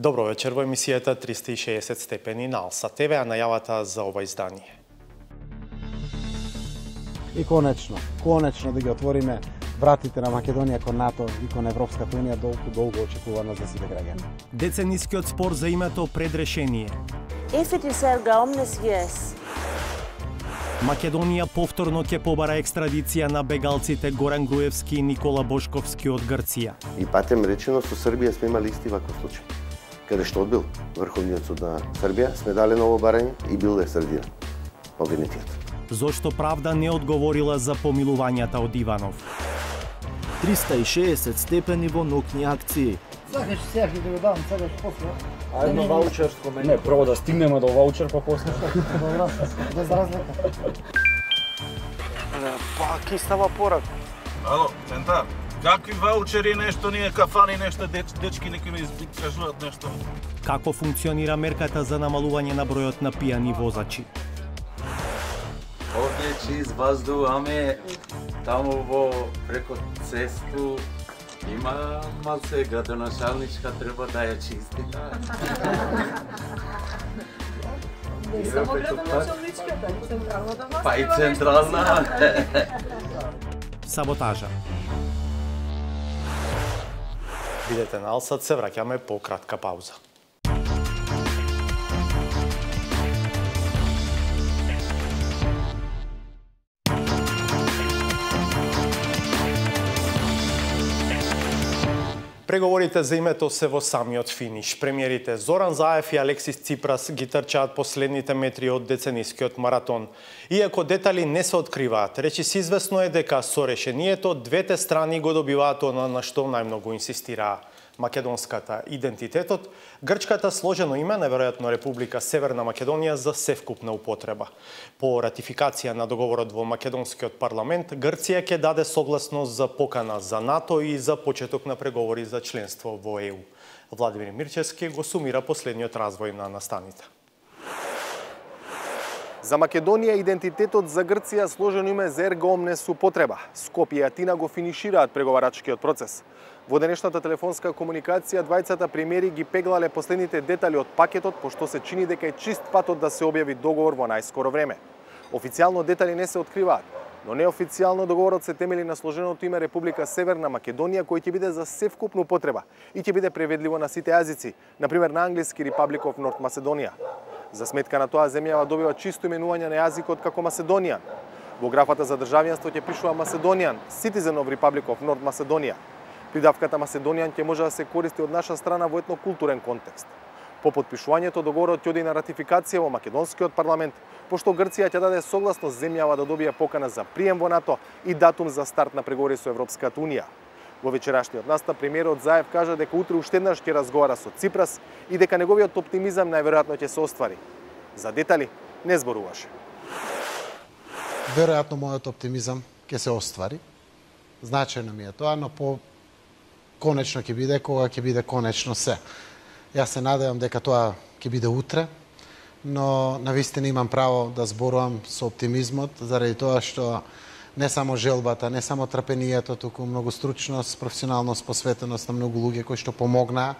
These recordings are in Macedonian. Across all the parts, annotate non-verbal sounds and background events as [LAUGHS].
Добро вечер во емисијата 360 степени на Алса ТВ, а најавата за ова издание. И конечно, конечно да ги отвориме вратите на Македонија кон НАТО и кон Европската Унија долго долго очекувано за сите граѓани. Деценискиот спор за името предрешение. If it is erga omnes, yes. Македонија повторно ќе побара екстрадиција на бегалците Горан Груевски и Никола Бошковски од Грција. И патем речено со Србија сме имали исти ваков случај. Каде што одбил Врховниот суд на Србија, сме дали ново барање и бил екстрадиран. Обвинетиот. Зошто правда не одговорила за помилувањата од Иванов? 360 степени во нокни акции. Сакаш сега ќе да го дам, сакаш после. А едно ваучерско мене. Не, прво да стигнеме до ваучер, па после. Добро, без разлика. Па, ки става порак. Ало, центар. Какви ваучери, нешто ние кафани, нешто деч, дечки неки ми кажуваат нешто. Како функционира мерката за намалување на бројот на пијани возачи? Овде чиз ваздуваме таму во преко цесту има малце градоначалничка треба да ја чисти. Не само градоначалничката, и централната власт. Па и централна. да направи. Саботажа. Видете на Алсат, се враќаме по кратка пауза. Преговорите за името се во самиот финиш. Премиерите Зоран Заев и Алексис Ципрас ги трчаат последните метри од деценискиот маратон. Иако детали не се откриваат, речи се известно е дека со решението двете страни го добиваат она на што најмногу инсистираа македонската идентитетот, грчката сложено име неверојатно Република Северна Македонија за севкупна употреба. По ратификација на договорот во македонскиот парламент, Грција ќе даде согласност за покана за НАТО и за почеток на преговори за членство во ЕУ. Владимир Мирчевски го сумира последниот развој на настаните. За Македонија идентитетот за Грција сложено име за ерга омнес употреба. Скопје и Атина го финишираат преговарачкиот процес. Во денешната телефонска комуникација двајцата премиери ги пеглале последните детали од пакетот, пошто се чини дека е чист патот да се објави договор во најскоро време. Официјално детали не се откриваат, но неофицијално договорот се темели на сложеното име Република Северна Македонија, кој ќе биде за севкупну потреба и ќе биде преведливо на сите јазици, например на англиски Republic of North Macedonia. За сметка на тоа земјава добива чисто именување на јазикот како Маседонијан. Во графата за државјанство ќе пишува Macedonian, Citizen of Republic of North Macedonia. Придавката Macedonian ќе може да се користи од наша страна во етнокултурен контекст. По подпишувањето договорот ќе оди на ратификација во македонскиот парламент, пошто Грција ќе даде согласност земјава да добие покана за прием во НАТО и датум за старт на преговори со Европската унија. Во вечерашниот настап премиерот Заев кажа дека утре уште еднаш ќе разговара со Ципрас и дека неговиот оптимизам најверојатно ќе се оствари. За детали не зборуваше. Веројатно мојот оптимизам ќе се оствари. Значајно ми е тоа, но по конечно ќе биде кога ќе биде конечно се. Јас се надевам дека тоа ќе биде утре, но навистина имам право да зборувам со оптимизмот заради тоа што не само желбата, не само трпението, туку многу стручност, професионалност, посветеност на многу луѓе кои што помогнаа,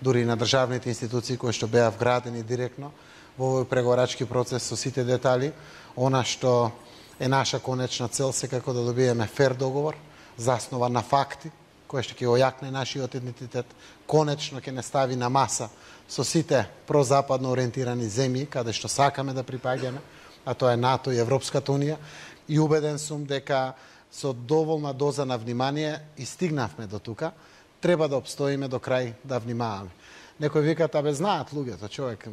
дури и на државните институции кои што беа вградени директно во овој преговорачки процес со сите детали, она што е наша конечна цел секако да добиеме фер договор, заснован на факти, кој што ќе ојакне нашиот идентитет, конечно ќе не стави на маса со сите прозападно ориентирани земји, каде што сакаме да припаѓаме, а тоа е НАТО и Европската Унија, и убеден сум дека со доволна доза на внимание и стигнавме до тука, треба да обстоиме до крај да внимаваме. Некои викаат, абе знаат луѓето, човек,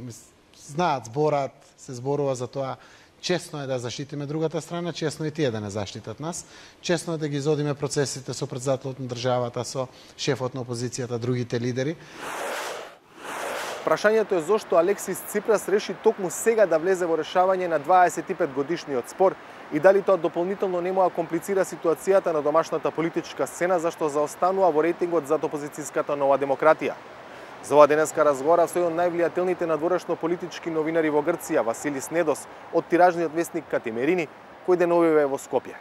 знаат, зборат, се зборува за тоа, честно е да заштитиме другата страна, честно и тие да не заштитат нас, честно е да ги изодиме процесите со председателот на државата, со шефот на опозицијата, другите лидери. Прашањето е зошто Алексис Ципрас реши токму сега да влезе во решавање на 25 годишниот спор и дали тоа дополнително не му комплицира ситуацијата на домашната политичка сцена зашто заостанува во рейтингот за опозицијската нова демократија. За ова денеска разговора со од највлијателните надворешно политички новинари во Грција, Василис Недос, од тиражниот вестник Катимерини, кој деновиве во Скопје.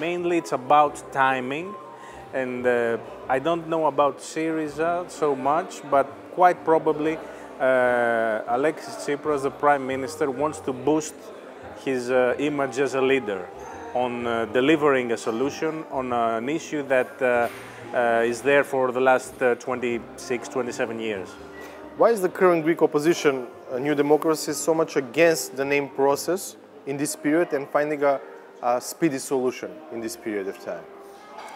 Mainly it's about timing And uh, I don't know about Syriza uh, so much, but quite probably uh, Alexis Tsipras, the prime minister, wants to boost his uh, image as a leader on uh, delivering a solution on an issue that uh, uh, is there for the last uh, 26, 27 years. Why is the current Greek opposition, uh, New Democracy, so much against the name process in this period and finding a, a speedy solution in this period of time?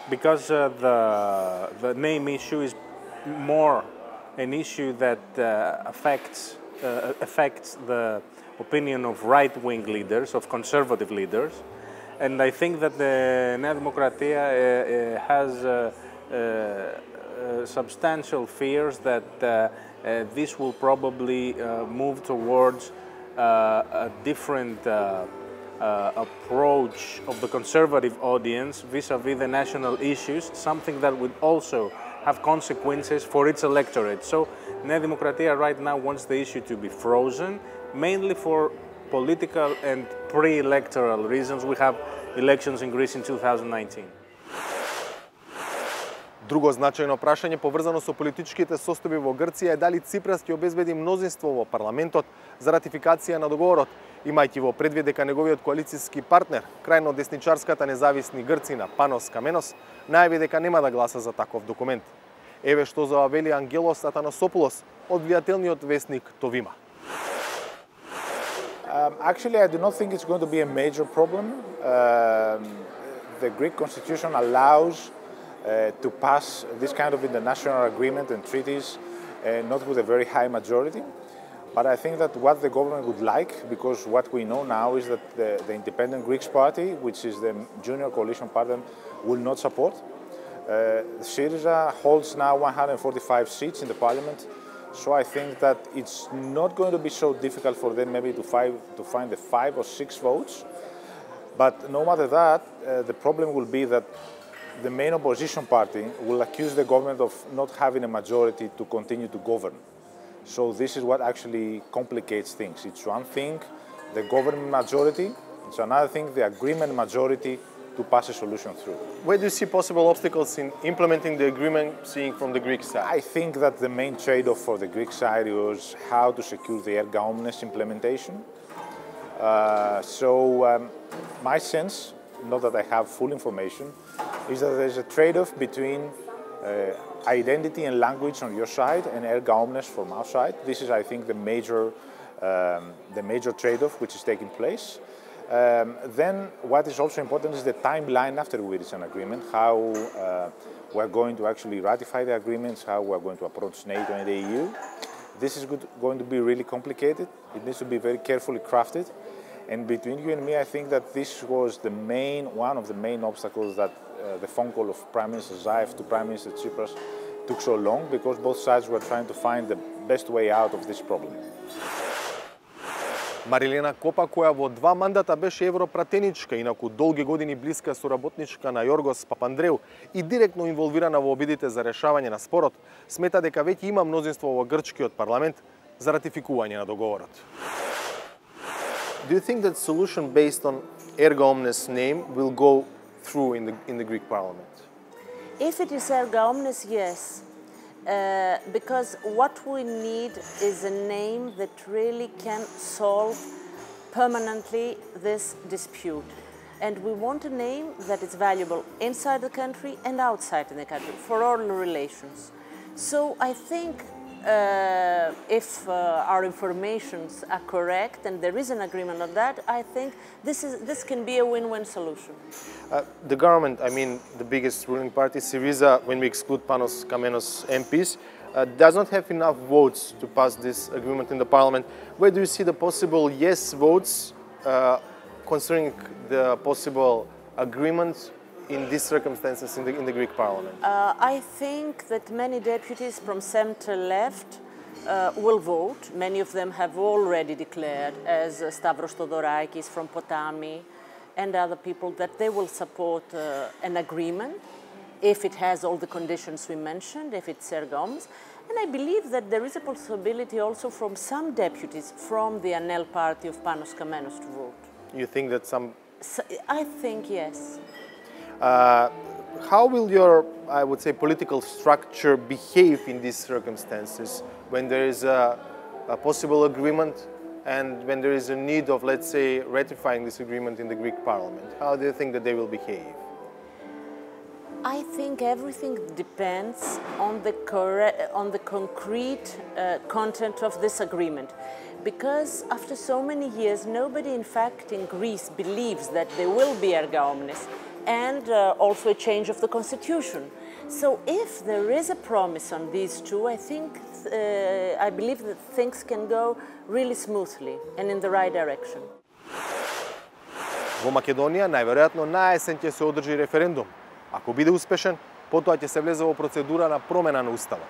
Because uh, the, the name issue is more an issue that uh, affects, uh, affects the opinion of right-wing leaders, of conservative leaders. And I think that the Nea uh, uh, has uh, substantial fears that this will probably move towards a different uh, approach of the conservative audience vis-à-vis the national issues, something that would also have consequences for its electorate. So Nea Demokratia right now wants the issue to be frozen, mainly for political and pre-electoral reasons. We have elections in Greece in 2019. Друго значајно прашање поврзано со политичките состојби во Грција е дали Ципрас ќе обезбеди мнозинство во парламентот за ратификација на договорот, имајќи во предвид дека неговиот коалициски партнер, крајно десничарската независни Грцина Панос Каменос, најави дека нема да гласа за таков документ. Еве што заавели Ангелос Атанасопулос од влијателниот вестник Товима. Um, actually, I do not think it's going to be a major problem. Um, the Greek constitution allows uh, to pass this kind of international agreement and treaties uh, not with a very high majority. But I think that what the government would like, because what we know now is that the, the Independent Greeks Party, which is the junior coalition partner, will not support. Uh, Syriza holds now 145 seats in the parliament, so I think that it's not going to be so difficult for them maybe to, five, to find the five or six votes. But no matter that, uh, the problem will be that the main opposition party will accuse the government of not having a majority to continue to govern. So this is what actually complicates things. It's one thing, the government majority, it's another thing, the agreement majority to pass a solution through. Where do you see possible obstacles in implementing the agreement, seeing from the Greek side? I think that the main trade-off for the Greek side was how to secure the erga omnes implementation. Uh, so um, my sense, not that I have full information, is that there's a trade-off between uh, identity and language on your side and erga omnes from our side. This is, I think, the major, um, the major trade-off which is taking place. Um, then what is also important is the timeline after we reach an agreement, how uh, we're going to actually ratify the agreements, how we're going to approach NATO and the EU. This is good, going to be really complicated. It needs to be very carefully crafted. And between you and me, I think that this was the main, one of the main obstacles that uh, the phone call of Prime Minister Zaev to Prime Minister Tsipras took so long because both sides were trying to find the best way out of this problem. Марилена Копа, која во два мандата беше европратеничка, инаку долги години блиска соработничка на Јоргос Папандреу и директно инволвирана во обидите за решавање на спорот, смета дека веќе има мнозинство во грчкиот парламент за ратификување на договорот. Do you think that solution based on erga omnes name will go through in the, in the Greek parliament? If it is erga omnes, yes. Uh, because what we need is a name that really can solve permanently this dispute. And we want a name that is valuable inside the country and outside in the country for all relations. So I think uh, if uh, our informations are correct and there is an agreement on that, I think this, is, this can be a win-win solution. Uh, the government, I mean the biggest ruling party, Syriza, when we exclude Panos Kamenos MPs, uh, does not have enough votes to pass this agreement in the parliament. Where do you see the possible yes votes uh, concerning the possible agreement in these circumstances in the, in the Greek parliament? Uh, I think that many deputies from center left uh, will vote. Many of them have already declared, as uh, Stavros Todorakis from Potami and other people, that they will support uh, an agreement if it has all the conditions we mentioned, if it's ergoms. And I believe that there is a possibility also from some deputies from the Anel party of Panos Kamenos to vote. You think that some So, I think yes. Uh, how will your, I would say, political structure behave in these circumstances when there is a, a possible agreement and when there is a need of, let's say, ratifying this agreement in the Greek parliament? How do you think that they will behave? I think everything depends on the, on the concrete uh, content of this agreement. Because after so many years, nobody, in fact, in Greece believes that there will be erga omnes and uh, also a change of the constitution. So, if there is a promise on these two, I think, uh, I believe that things can go really smoothly and in the right direction. Во Македонија најверојатно на есен ќе се одржи референдум. Ако биде успешен, потоа ќе се влезе во процедура на промена на уставот.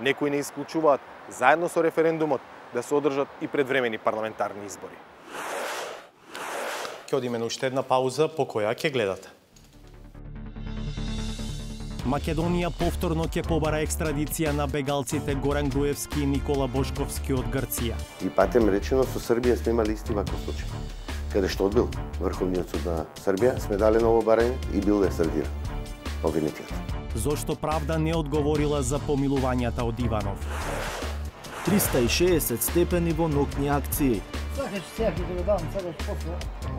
Некои не исклучуваат заедно со референдумот да се одржат и предвремени парламентарни избори. Ќе одиме на уште една пауза по која ќе гледате. Македонија повторно ќе побара екстрадиција на бегалците Горан Груевски и Никола Бошковски од Грција. И патем речено со Србија сме имали исти ваков случај. Каде што одбил Врховниот суд на Србија, сме дали ново барање и бил екстрадиран обвинетиот. Зошто правда не одговорила за помилувањата од Иванов? 360 степени во нокни акции. Сакаш сега ќе ти го дам, сакаш после.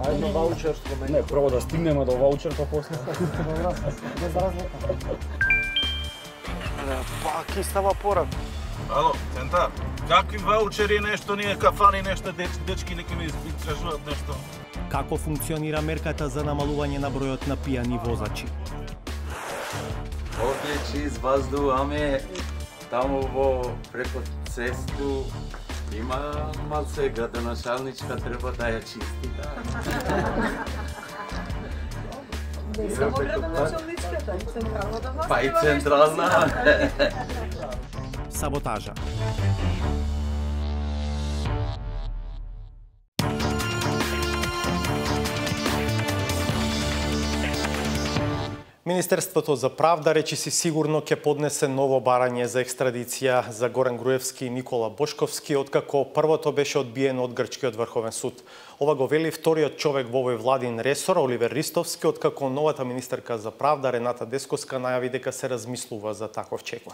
Ајде ваучерско мене. Не, прво да стигнеме до ваучер, па после. Добра, без разлика. Пак и става порак. Ало, центар. Какви ваучери нешто ние кафани нешто деч, дечки неки ми искажуваат нешто. Како функционира мерката за намалување на бројот на пијани возачи? Одличи изваздуваме таму во преко цесту има малце градоначалничка треба да ја чисти. Не само градоначалничката, и централната власт. Па и централна. да. [LAUGHS] Саботажа. Министерството за правда речи си сигурно ќе поднесе ново барање за екстрадиција за Горан Груевски и Никола Бошковски, откако првото беше одбиено од Грчкиот Врховен суд. Ова го вели вториот човек во овој владин ресор, Оливер Ристовски, откако новата министерка за правда Рената Дескоска најави дека се размислува за таков чекор.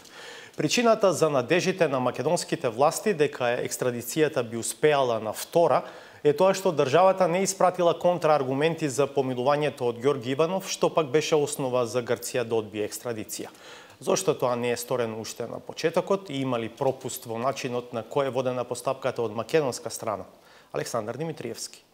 Причината за надежите на македонските власти дека екстрадицијата би успеала на втора е тоа што државата не испратила контрааргументи за помилувањето од Ѓорги Иванов, што пак беше основа за Грција да одбие екстрадиција. Зошто тоа не е сторено уште на почетокот и има ли пропуст во начинот на кој е водена постапката од македонска страна? Александар Димитриевски.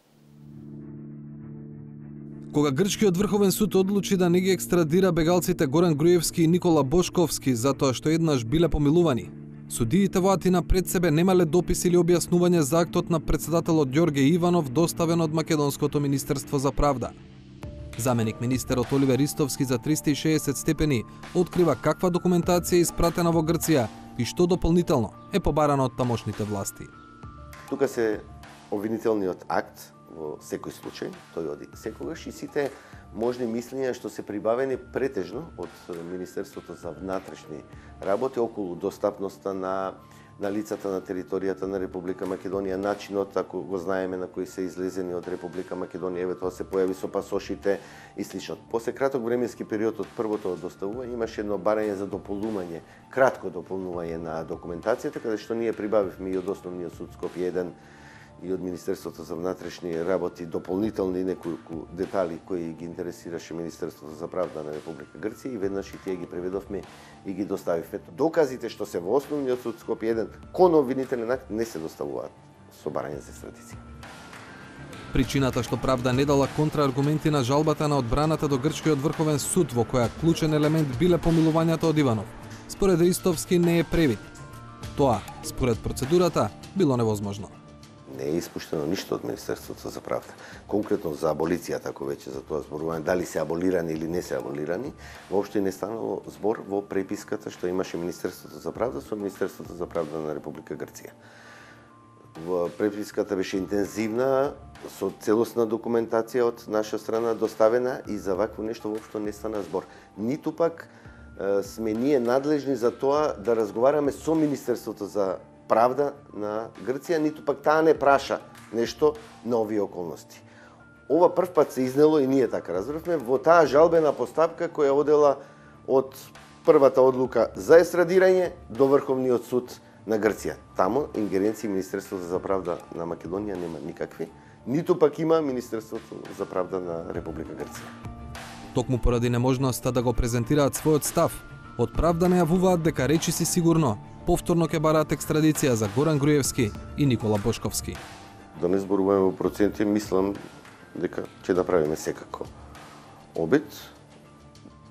Кога Грчкиот Врховен суд одлучи да не ги екстрадира бегалците Горан Груевски и Никола Бошковски затоа што еднаш биле помилувани, Судиите во Атина пред себе немале допис или објаснување за актот на председателот Ѓорге Иванов доставен од Македонското Министерство за правда. Заменик министерот Оливер Ристовски за 360 степени открива каква документација е испратена во Грција и што дополнително е побарано од тамошните власти. Тука се обвинителниот акт во секој случај, тој оди секогаш и сите можни мислења што се прибавени претежно од Министерството за внатрешни работи околу достапноста на на лицата на територијата на Република Македонија, начинот, ако го знаеме, на кој се излезени од Република Македонија, еве тоа се појави со пасошите и слично. После краток временски период од првото доставување имаше едно барање за дополнување, кратко дополнување на документацијата, каде што ние прибавивме и од основниот суд Скопје еден и од Министерството за внатрешни работи дополнителни неколку детали кои ги интересираше Министерството за правда на Република Грција и веднаш и тие ги преведовме и ги доставивме. Доказите што се во основниот суд Скопје 1 кон обвинителен акт не се доставуваат со барање за стратици. Причината што правда не дала контрааргументи на жалбата на одбраната до Грчкиот Врховен суд во која клучен елемент биле помилувањата од Иванов, според Ристовски не е превид. Тоа, според процедурата, било невозможно не е испуштено ништо од Министерството за правда. Конкретно за аболицијата, ако веќе за тоа зборуваме, дали се аболирани или не се аболирани, воопшто не станало збор во преписката што имаше Министерството за правда со Министерството за правда на Република Грција. Во преписката беше интензивна, со целосна документација од наша страна доставена и за вакво нешто воопшто не стана збор. Ниту пак сме ние надлежни за тоа да разговараме со Министерството за правда на Грција, ниту пак таа не праша нешто на овие околности. ова прв пат се изнело и ние така разбравме во таа жалбена постапка која одела од првата одлука за естрадирање до Врховниот суд на Грција. таму ингеренции Министерството за правда на Македонија нема никакви, ниту пак има Министерството за правда на Република Грција. Токму поради неможноста да го презентираат својот став, од правда најавуваат дека речи си сигурно повторно ќе бараат екстрадиција за Горан Груевски и Никола Бошковски. Да не зборуваме во проценти, мислам дека ќе направиме секако обид.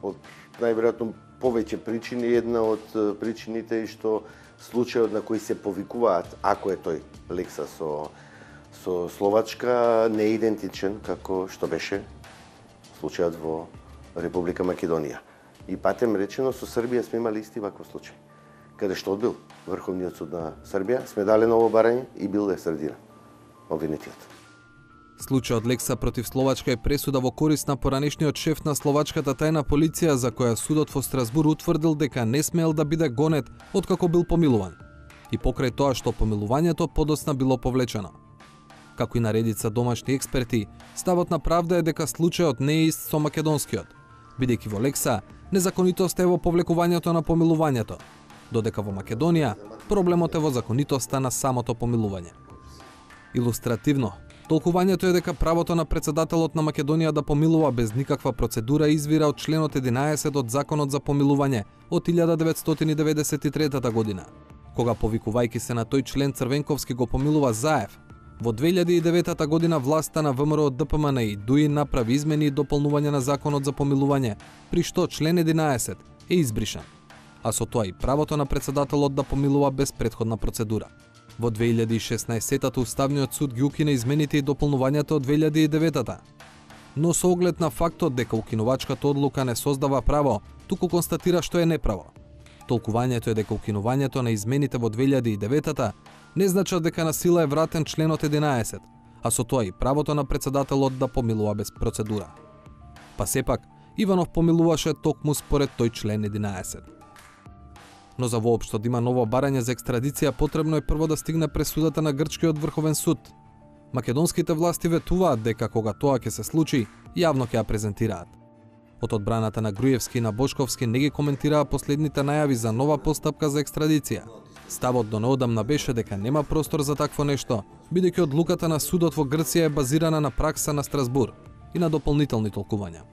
Од најверојатно повеќе причини, една од причините е што случајот на кој се повикуваат, ако е тој лекса со со Словачка не е идентичен како што беше случајот во Република Македонија. И патем речено со Србија сме имали исти ваков случај. Каде што одбил Врховниот суд на Србија, сме дали ново барање и бил е средина, обвинетиот. Случајот Лекса против Словачка е пресуда во корист на поранешниот шеф на словачката тајна полиција за која судот во Страсбур утврдил дека не смеел да биде гонет откако бил помилуван. И покрај тоа што помилувањето подосна било повлечено. Како и на редица домашни експерти, ставот на правда е дека случајот не е ист со македонскиот, бидејќи во Лекса незаконитост е во повлекувањето на помилувањето, додека во Македонија проблемот е во законитоста на самото помилување. Илустративно, Толкувањето е дека правото на председателот на Македонија да помилува без никаква процедура извира од членот 11 од Законот за помилување од 1993 година. Кога повикувајки се на тој член Црвенковски го помилува Заев, во 2009 година власта на ВМРО ДПМН и ДУИ направи измени и дополнување на Законот за помилување, при што член 11 е избришан, а со тоа и правото на председателот да помилува без предходна процедура. Во 2016-тата Уставниот суд ги укина измените и дополнувањата од 2009-та. Но со оглед на фактот дека укинувачката одлука не создава право, туку констатира што е неправо. Толкувањето е дека укинувањето на измените во 2009-та не значат дека на сила е вратен членот 11, а со тоа и правото на председателот да помилува без процедура. Па сепак, Иванов помилуваше токму според тој член 11 но за воопшто да има ново барање за екстрадиција потребно е прво да стигне пресудата на Грчкиот врховен суд. Македонските власти ветуваат дека кога тоа ќе се случи, јавно ќе ја презентираат. Од одбраната на Груевски и на Бошковски не ги коментираа последните најави за нова постапка за екстрадиција. Ставот до неодамна беше дека нема простор за такво нешто, бидејќи одлуката на судот во Грција е базирана на пракса на Страсбур и на дополнителни толкувања.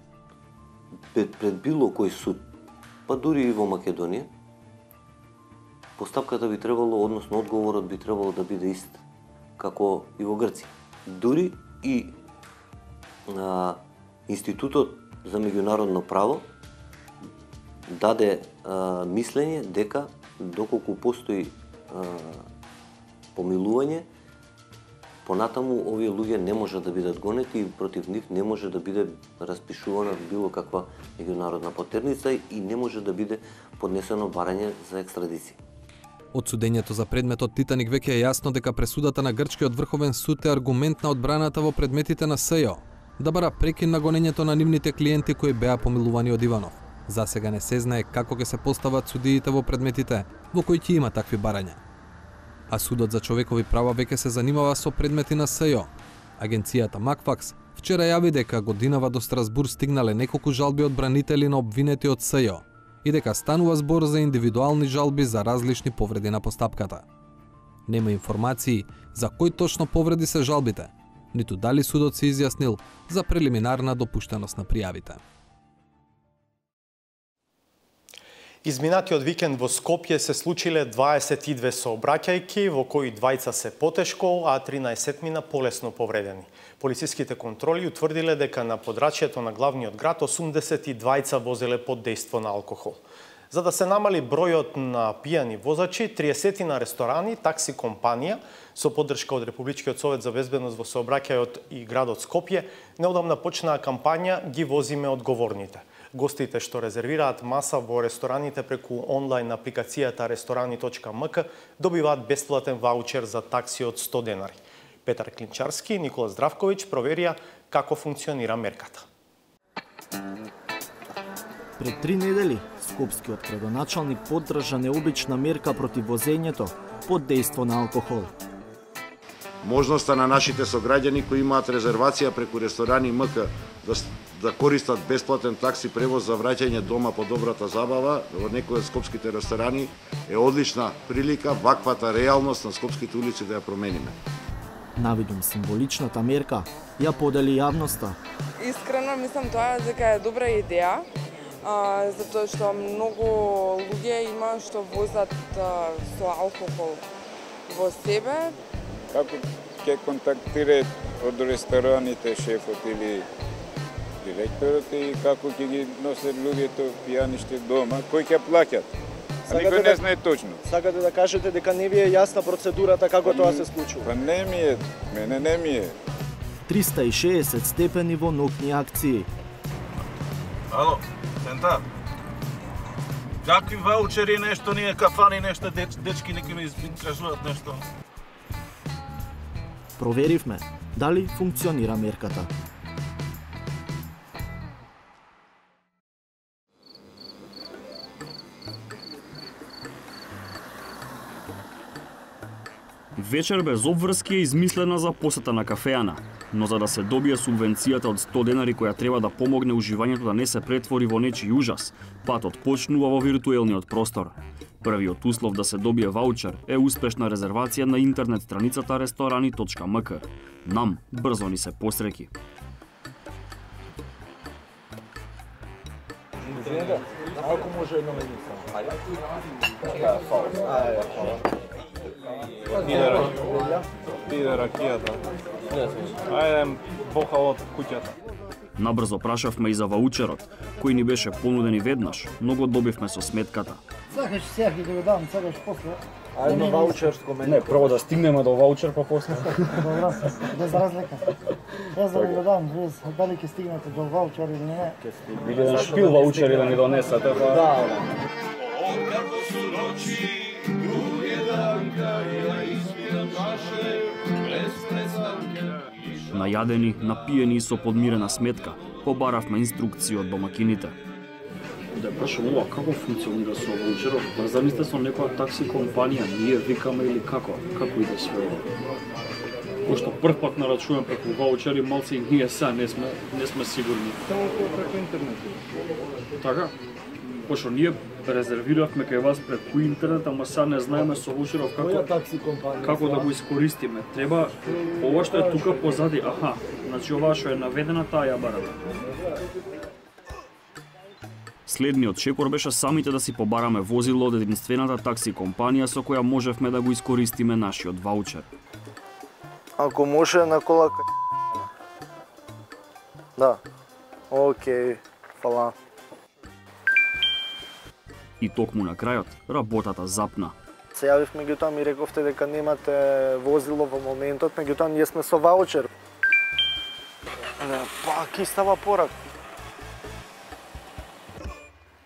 Пред, пред било кој суд, па дури и во Македонија, постапката би требало, односно одговорот би требало да биде ист како и во Грција. Дури и а, Институтот за меѓународно право даде а, мислење дека доколку постои а, помилување, понатаму овие луѓе не може да бидат гонети и против нив не може да биде распишувана било каква меѓународна потерница и не може да биде поднесено барање за екстрадиција. Од судењето за предметот Титаник веќе е јасно дека пресудата на Грчкиот врховен суд е аргумент на одбраната во предметите на СЈО, да бара прекин на гонењето на нивните клиенти кои беа помилувани од Иванов. За сега не се знае како ќе се постават судиите во предметите во кои ќе има такви барања. А судот за човекови права веќе се занимава со предмети на СЈО. Агенцијата Макфакс вчера јави дека годинава до Страсбур стигнале неколку жалби од бранители на обвинети од СЈО и дека станува збор за индивидуални жалби за различни повреди на постапката. Нема информации за кои точно повреди се жалбите, ниту дали судот се изјаснил за прелиминарна допуштеност на пријавите. Изминатиот викенд во Скопје се случиле 22 сообраќајки, во кои двајца се потешко, а 13 мина полесно повредени. Полициските контроли утврдиле дека на подрачјето на главниот град 82 возеле под дејство на алкохол. За да се намали бројот на пијани возачи, 30 на ресторани, такси компанија, со поддршка од Републичкиот совет за безбедност во сообраќајот и градот Скопје, неодамна почнаа кампања Ги возиме одговорните. Гостите што резервираат маса во рестораните преку онлайн апликацијата restorani.mk добиваат бесплатен ваучер за такси од 100 денари. Петар Клинчарски и Никола Здравковиќ проверија како функционира мерката. Пред три недели, Скопскиот градоначалник поддржа необична мерка против возењето под дејство на алкохол. можноста на нашите сограѓани кои имаат резервација преку ресторани МК да, да користат бесплатен такси превоз за враќање дома по добрата забава во некои од скопските ресторани е одлична прилика ваквата реалност на скопските улици да ја промениме. Навидум символичната мерка ја подели јавноста. Искрено мислам тоа дека е добра идеја, а, затоа што многу луѓе има што возат а, со алкохол во себе. Како ќе контактираат од рестораните шефот или директорот и како ќе ги носат луѓето пијаниште дома, кои ќе плаќат? А никој не знае точно. Сакате да кажете дека не ви е јасна процедурата како тоа се случува? Па не ми е, мене не ми е. 360 степени во ноќни акции. Ало, центар. Какви ваучери нешто ние кафани нешто деч, дечки неки ми кажуваат нешто. Проверивме дали функционира мерката. Вечер без обврски е измислена за посета на кафеана, но за да се добие субвенцијата од 100 денари која треба да помогне уживањето да не се претвори во нечи ужас, патот почнува во виртуелниот простор. Првиот услов да се добие ваучер е успешна резервација на интернет страницата ресторани.мк. Нам брзо ни се посреки. Ако може едно меню само. Ајде. Ајде. Иде ракијата. Иде ракијата. Ајде, бохал од куќата. Набрзо прашавме и за ваучерот, кој ни беше понуден и веднаш, но го добивме со сметката. Сакаш сега ќе ти го дам, сакаш после. Ајде Да на не ваучерско мену. Не, прво да стигнеме до ваучер па после. Добро, без разлика. Јас да го дам, без дали ќе стигнете до ваучер или не. Биде еден шпил ваучери да ни донесете, па. Да, Најадени, напиени и со подмирена сметка, побаравме инструкции од домакините. Да прашам ова како функционира со ваучерот? Па замислете со некоја такси компанија, ние викаме или како? Како иде све ова? Пошто прв пат нарачувам преку ваучери, малци и ние са не сме не сме сигурни. Само преку интернет. Така? Пошто ние резервиравме кај вас преку интернет, ама са не знаеме со ваучеров како Која такси компанија? како да го искористиме. Треба ова што е тука позади, аха, значи ова што е наведена таа ја бараме. Следниот шекор беше самите да си побараме возило од единствената такси компанија со која можевме да го искористиме нашиот ваучер. Ако може на кола... Да. Океј, фала. И токму на крајот, работата запна. Се јавив, меѓутоа ми рековте дека немате возило во моментот, меѓутоа ние сме со ваучер. Па, ки става порак.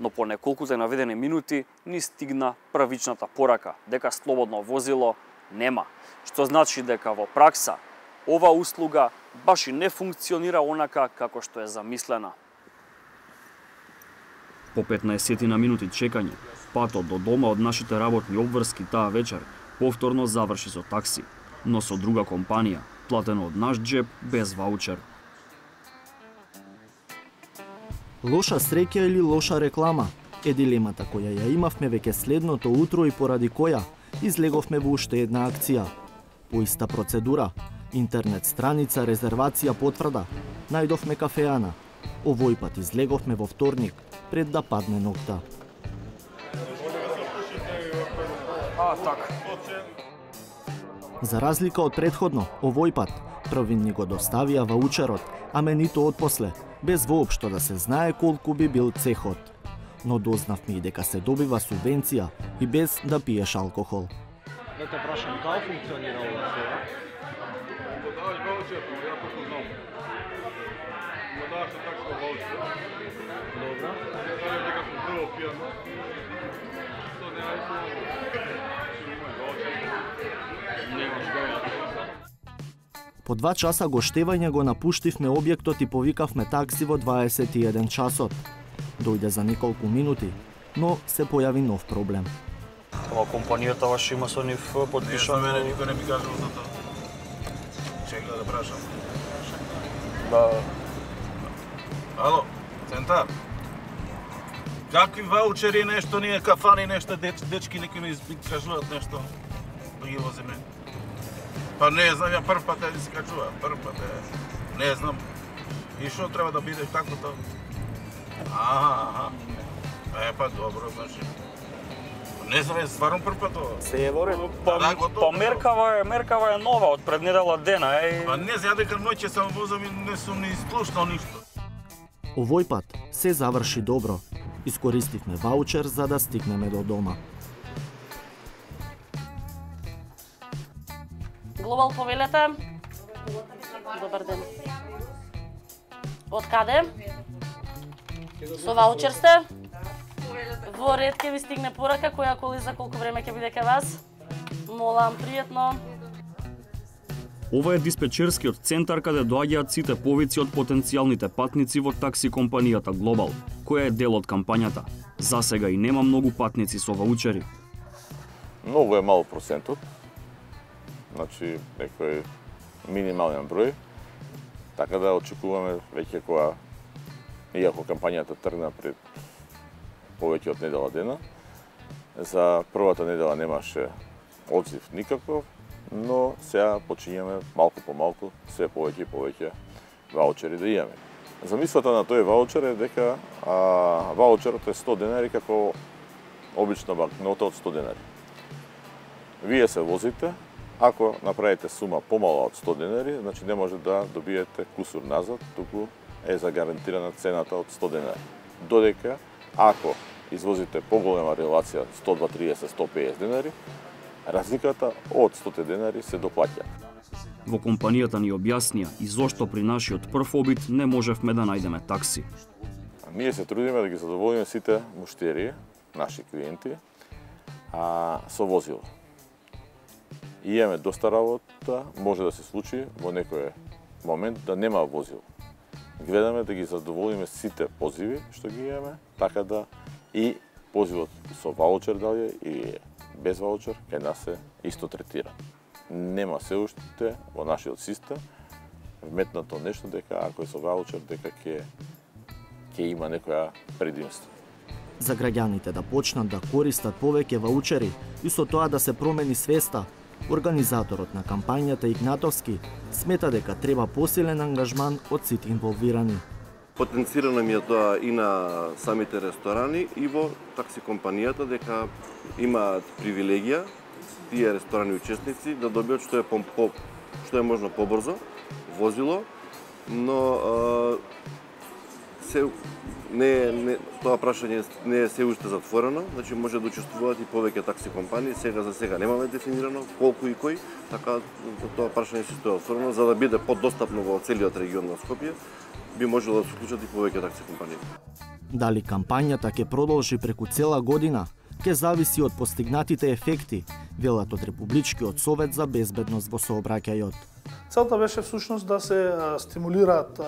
Но по неколку за наведени минути ни стигна првичната порака дека слободно возило нема, што значи дека во пракса ова услуга баш и не функционира онака како што е замислена. По 15 на минути чекање, патот до дома од нашите работни обврски таа вечер повторно заврши со такси, но со друга компанија, платено од наш джеб без ваучер. Лоша среќа или лоша реклама е дилемата која ја имавме веќе следното утро и поради која излеговме во уште една акција. По иста процедура, интернет страница, резервација, потврда, најдовме кафеана. Овој пат излеговме во вторник, пред да падне ноќта. А, така. За разлика од предходно, овој пат, први ни го доставија ваучерот, аме ниту одпосле, без воопшто да се знае колку би бил цехот. Но дознавме и дека се добива субвенција и без да пиеш алкохол. Да те прашам, како функционира ова сега? Даваш ваучер, ја како знам. Такско ваучер. Добро. Дека сум прво пијано. Што не ајде Немаш По два часа гоштевање го напуштивме објектот и повикавме такси во 21 часот. Дојде за неколку минути, но се појави нов проблем. Ова компанијата ваша има со нив подпишано. Не, за мене никој не ми кажува за тоа. Чекай да прашам. Да. Ало, центар. Какви ваучери нешто ние кафани нешто деч, дечки неки ми кажуваат нешто да ги возиме. Па не знам, ја прв пат ја си кажува, прв пат е. Не знам. И што треба да биде како тоа? Аха, аха. Е, па добро, значи. Не знам, е стварно прв пат ова. Се е воре. Па, Да, готово. па меркава е, меркава е нова од пред недела дена, е. Па не знам, дека ноќе сам возам и не сум ни слушнал ништо. Овој пат се заврши добро. Искористивме ваучер за да стигнеме до дома. Глобал повелете. Добар ден. Од каде? Со ваучер сте? Во ред ќе ви стигне порака која коли за колку време ќе биде кај вас. Молам пријатно. Ова е диспечерскиот центар каде доаѓаат сите повици од потенцијалните патници во такси компанијата Global, која е дел од кампањата. За сега и нема многу патници со ваучери. Многу е мал процентот. Значи, некој минимален број. Така да очекуваме веќе кога, иако кампањата тргна пред повеќе од недела дена, за првата недела немаше одзив никаков, но сега почињаме малку по малку се повеќе и повеќе ваучери да имаме. Замислата на тој ваучер е дека а, ваучерот е 100 денари како обична банкнота од 100 денари. Вие се возите, ако направите сума помала од 100 денари, значи не може да добиете кусур назад, туку е загарантирана цената од 100 денари. Додека ако извозите поголема релација 130-150 денари, разликата од 100 денари се доплаќа. Во компанијата ни објаснија и зошто при нашиот прв обид не можевме да најдеме такси. Ние се трудиме да ги задоволиме сите муштери, наши клиенти, а, со возило. И имаме доста работа, може да се случи во некој момент да нема возило. Гледаме да ги задоволиме сите позиви што ги имаме, така да и позивот со ваучер дали и без ваучер кај нас се исто третира. Нема се уште во нашиот систем вметнато нешто дека ако е со ваучер дека ќе ќе има некоја предимство. За граѓаните да почнат да користат повеќе ваучери и со тоа да се промени свеста, Организаторот на кампањата Игнатовски смета дека треба посилен ангажман од сите инволвирани. Потенцирано ми е тоа и на самите ресторани и во такси компанијата дека имаат привилегија тие ресторани учесници да добиат што е по, по што е можно побрзо возило, но а, се не, не тоа прашање не е се уште затворено, значи може да учествуваат и повеќе такси компании, сега за сега немаме дефинирано колку и кој, така тоа прашање се стои отворено за да биде подостапно во целиот регион на Скопје, би можело да се вклучат и повеќе такси компании. Дали кампањата ќе продолжи преку цела година, ќе зависи од постигнатите ефекти, велат од Републичкиот совет за безбедност во сообраќајот. Целта беше всушност да се стимулираат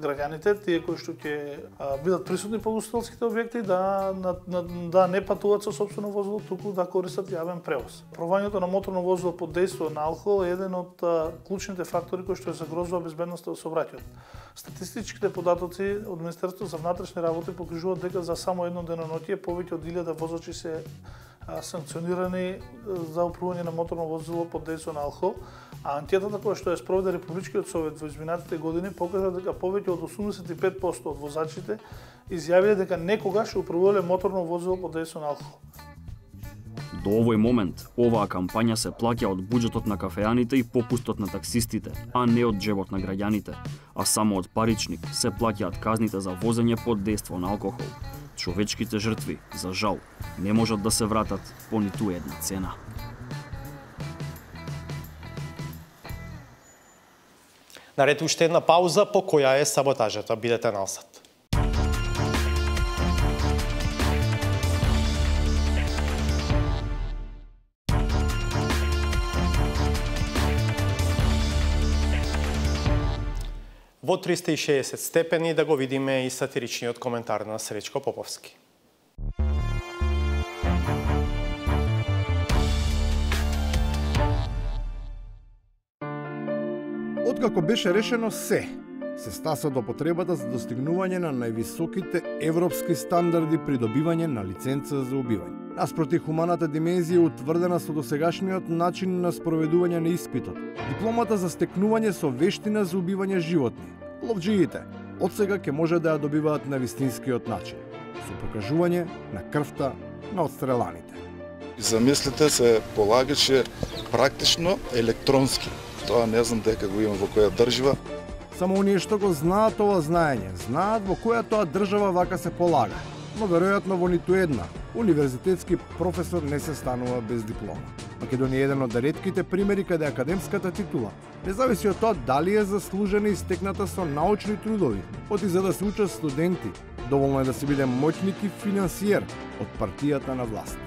граѓаните, тие кои што ќе бидат присутни по гостителските објекти, да, на, на, да не патуваат со собствено возило, туку да користат јавен превоз. Провањето на моторно возило под дејство на алкохол е еден од клучните фактори кои што ја загрозува безбедноста во сообраќајот. Статистичките податоци од Министерството за внатрешни работи покажуваат дека за само едно денонотие повеќе од 1000 возачи се санкционирани за управување на моторно возило под дејство на алкохол, а анкетата која што ја спроведе Републичкиот совет во изминатите години покажа дека повеќе од 85% од возачите изјавиле дека некогаш управувале моторно возило под дејство на алкохол. До овој момент, оваа кампања се плаќа од буџетот на кафеаните и попустот на таксистите, а не од джебот на граѓаните, а само од паричник се плаќаат казните за возење под дејство на алкохол. Човечките жртви, за жал, не можат да се вратат по ниту една цена. Наред уште една пауза по која е саботажата. Бидете насад. Во 360 степени да го видиме и сатиричниот коментар на Сречко Поповски. Откако беше решено се, се стаса до потребата за достигнување на највисоките европски стандарди при добивање на лиценца за убивање. Наспроти хуманата димензија утврдена со досегашниот начин на спроведување на испитот. Дипломата за стекнување со вештина за убивање животни. Ловджиите од сега ќе може да ја добиваат на вистинскиот начин, со покажување на крвта на отстреланите. Замислите се полагаше практично електронски. Тоа не знам дека го имам во која држава. Само оние што го знаат ова знаење, знаат во која тоа држава вака се полага. Но веројатно во ниту една универзитетски професор не се станува без диплома. Македонија е еден од ретките примери каде академската титула не зависи од тоа дали е заслужена и стекната со научни трудови, оти за да се учат студенти. Доволно е да се биде моќник и финансиер од партијата на власт.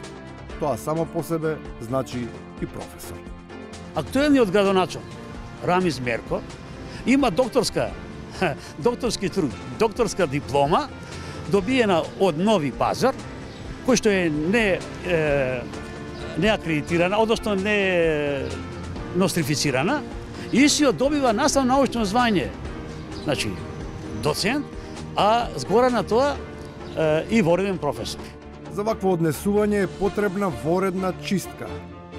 Тоа само по себе значи и професор. Актуелниот градоначал Рамис Мерко има докторска докторски труд, докторска диплома добиена од Нови Пазар, кој што е не е, не акредитирана, односно не нострифицирана, и си ја добива наставно научно звање. Значи, доцент, а згора на тоа е, и вореден професор. За вакво однесување е потребна воредна чистка,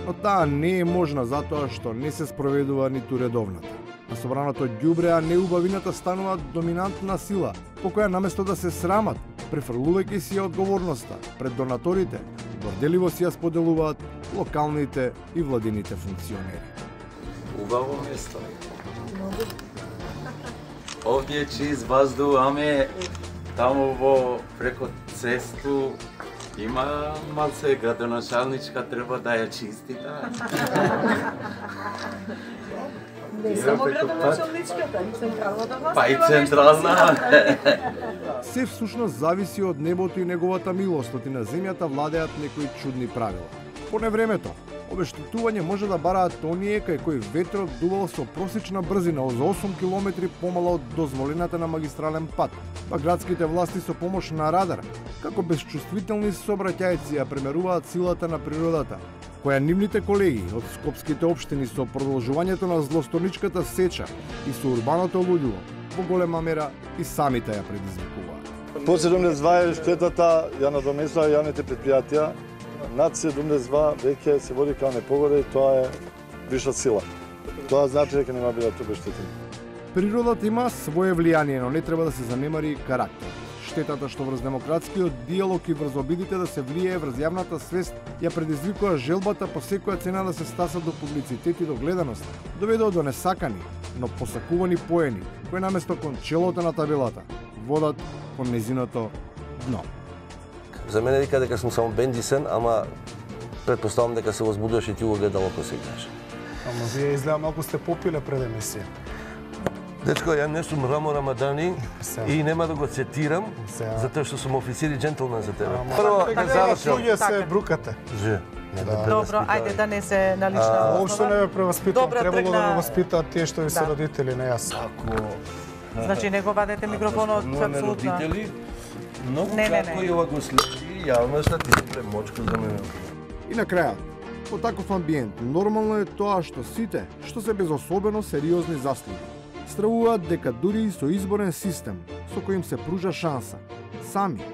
но таа не е можна затоа што не се спроведува ниту редовната. На собраното ѓубре, а неубавината станува доминантна сила, по која наместо да се срамат, префрлувајќи си ја одговорноста пред донаторите, горделиво си ја споделуваат локалните и владините функционери. Убаво место. Овде чист воздух, аме таму во преко цесту има малце градоначалничка треба да ја чисти таа. Не само градоначалничката, и централната власт. Па и централна. да Се всушност зависи од небото и неговата милост, оти на земјата владеат некои чудни правила. По невремето, обештетување може да бараат оние кај кои ветрот дувал со просечна брзина од 8 км помала од дозволената на магистрален пат, па градските власти со помош на радар, како безчувствителни сообраќајци ја премеруваат силата на природата, која нивните колеги од скопските општини со продолжувањето на злосторничката сеча и со урбаното луѓево во голема мера и самите ја предизвикуваат. По 72 штетата ја надомесува јавните предпријатија. Над 72 веќе се води као непогода и тоа е виша сила. Тоа значи дека нема бидат обештетени. Природата има свое влијание, но не треба да се занемари и карактер. Штетата што врз демократскиот диалог и врз обидите да се влијае врз јавната свест ја предизвикува желбата по секоја цена да се стаса до публицитет и до гледаност, доведува до несакани, но посакувани поени, кои наместо кон челото на табелата водат кон незиното дно. За мене вика дека сум само бендисен, ама предпоставам дека се возбудуваш и ти го гледало кој се играш. Ама вие изгледа малку сте попиле пред емисија. Дечко, ја не сум Рамо Рамадани и нема да го цитирам, затоа што сум офицер и джентлмен за тебе. Прво, Така, не завршам. луѓе се брукате. Же. ме Добро, ајде да не се на лична А, основа. Обшто не ме превоспитувам, Добра требало да ме воспитаат тие што ви се Да. родители, не јас. Ако Значи не го вадете микрофонот апсолутно. родители, многу Не, не, кратко и ова го следи јавноста ти премочка за мене. И на крајот, во таков амбиент, нормално е тоа што сите, што се без особено сериозни заслуги, стравуваат дека дури и со изборен систем, со кој им се пружа шанса, сами,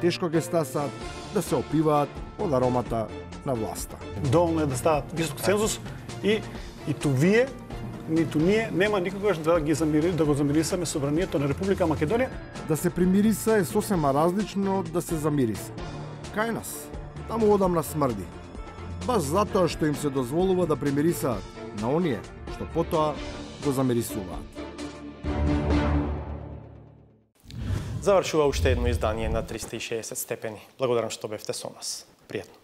тешко ќе стасаат да се опиваат од аромата на власта. Доволно е да стават висок цензус и и ту вие ниту ние нема никогаш да ги замири, да го замирисаме собранието на Република Македонија. Да се примириса е сосема различно од да се замириса. Кај нас, таму одамна смрди. Баш затоа што им се дозволува да примирисаат на оние што потоа го замирисуваат. Завршува уште едно издание на 360 степени. Благодарам што бевте со нас. Пријатно.